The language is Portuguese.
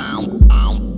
Ow, ow.